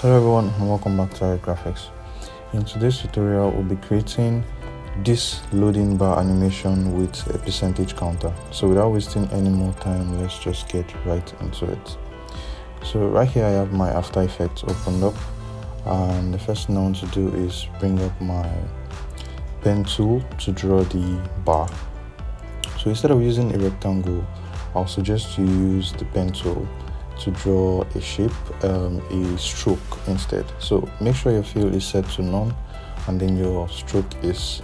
Hello everyone and welcome back to Aret Graphics. In today's tutorial we'll be creating this loading bar animation with a percentage counter. So without wasting any more time let's just get right into it. So right here I have my After Effects opened up and the first thing I want to do is bring up my pen tool to draw the bar. So instead of using a rectangle I'll suggest you use the pen tool to draw a shape, um, a stroke instead. So make sure your fill is set to none and then your stroke is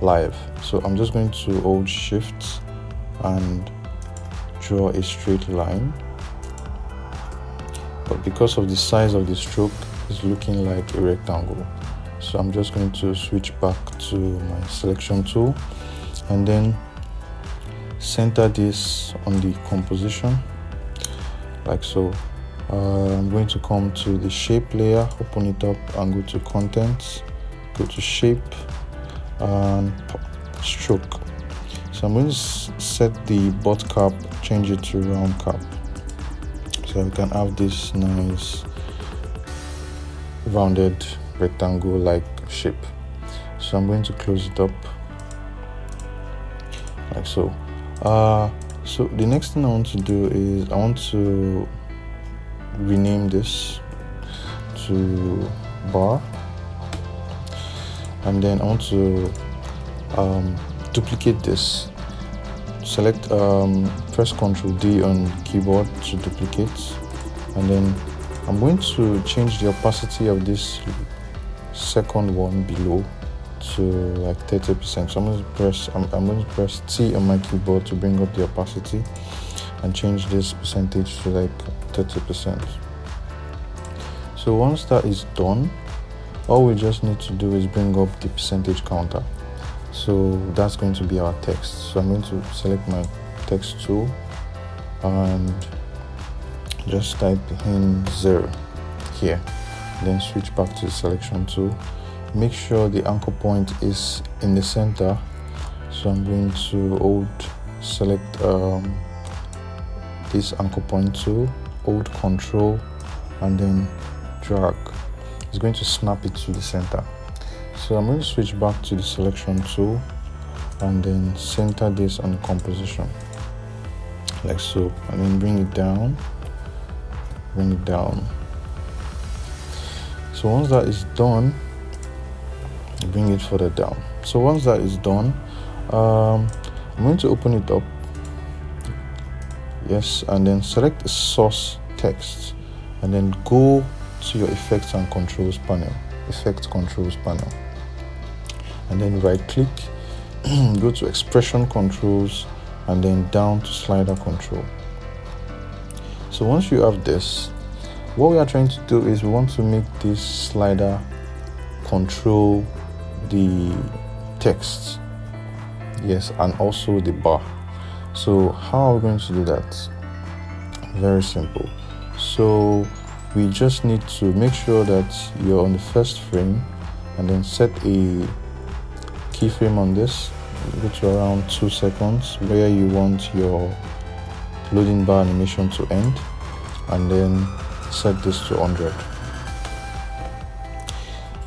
live. So I'm just going to hold shift and draw a straight line. But because of the size of the stroke, it's looking like a rectangle. So I'm just going to switch back to my selection tool and then center this on the composition like so uh, I'm going to come to the shape layer open it up and go to content go to shape and stroke. So I'm going to set the butt cap change it to round cap. So we can have this nice rounded rectangle like shape. So I'm going to close it up. Like so. Uh, so the next thing I want to do is I want to rename this to bar. And then I want to um, duplicate this. Select um, press ctrl D on keyboard to duplicate. And then I'm going to change the opacity of this second one below to like 30%. So I'm going to press I'm, I'm going to press T on my keyboard to bring up the opacity and change this percentage to like 30%. So once that is done, all we just need to do is bring up the percentage counter. So that's going to be our text. So I'm going to select my text tool and just type in zero here. Then switch back to the selection tool make sure the anchor point is in the center. So I'm going to hold select um, this anchor point tool hold control and then drag. It's going to snap it to the center. So I'm going to switch back to the selection tool and then center this on the composition. Like so. And then bring it down. Bring it down. So once that is done bring it further down. So once that is done um, I'm going to open it up. Yes and then select source text and then go to your effects and controls panel effect controls panel. And then right click go to expression controls and then down to slider control. So once you have this what we are trying to do is we want to make this slider control the text yes and also the bar. So how are we going to do that? Very simple. So we just need to make sure that you're on the first frame and then set a keyframe on this. Go to around two seconds where you want your loading bar animation to end and then set this to 100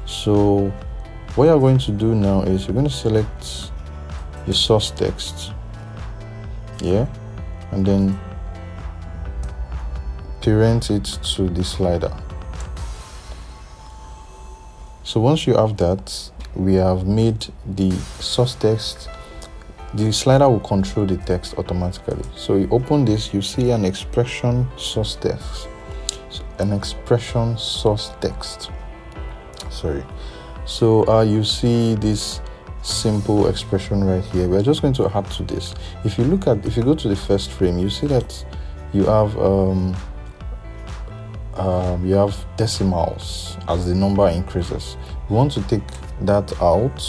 so what you're going to do now is you're going to select your source text yeah? And then parent it to the slider. So once you have that we have made the source text the slider will control the text automatically. So you open this you see an expression source text. An expression source text. Sorry so uh, you see this simple expression right here. We're just going to add to this. If you look at if you go to the first frame you see that you have um, um, you have decimals as the number increases. We want to take that out.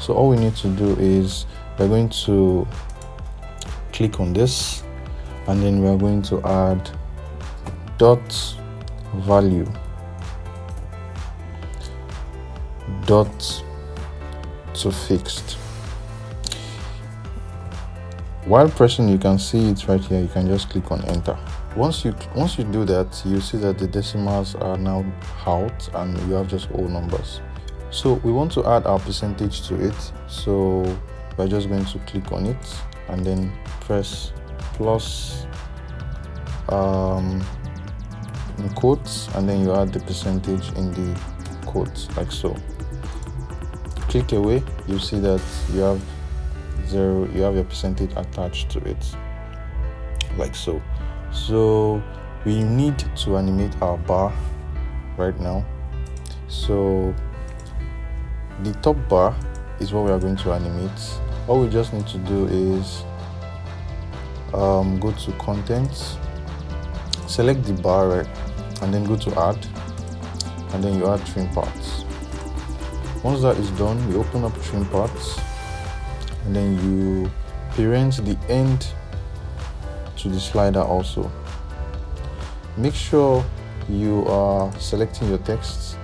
So all we need to do is we're going to click on this and then we're going to add dot value dot to fixed. While pressing you can see it right here. You can just click on enter. Once you once you do that you see that the decimals are now out and you have just whole numbers. So we want to add our percentage to it. So we're just going to click on it and then press plus um, in quotes and then you add the percentage in the quotes like so click away you see that you have zero you have your percentage attached to it. Like so. So we need to animate our bar right now. So the top bar is what we are going to animate. All we just need to do is um, go to content select the bar right and then go to add and then you add trim paths once that is done you open up trim paths and then you parent the end to the slider also. Make sure you are selecting your text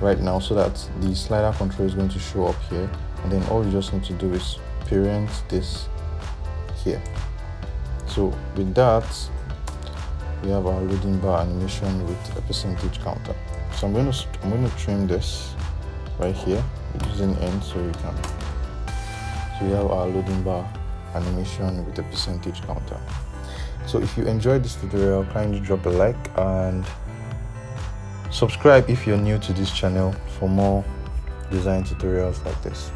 right now so that the slider control is going to show up here. And then all you just need to do is parent this here. So with that we have our loading bar animation with a percentage counter. So i'm going to i'm going to trim this right here using end so you can so we have our loading bar animation with a percentage counter. So if you enjoyed this tutorial kindly drop a like and subscribe if you're new to this channel for more design tutorials like this.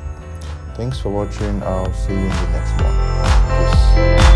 Thanks for watching. I'll see you in the next one. Peace.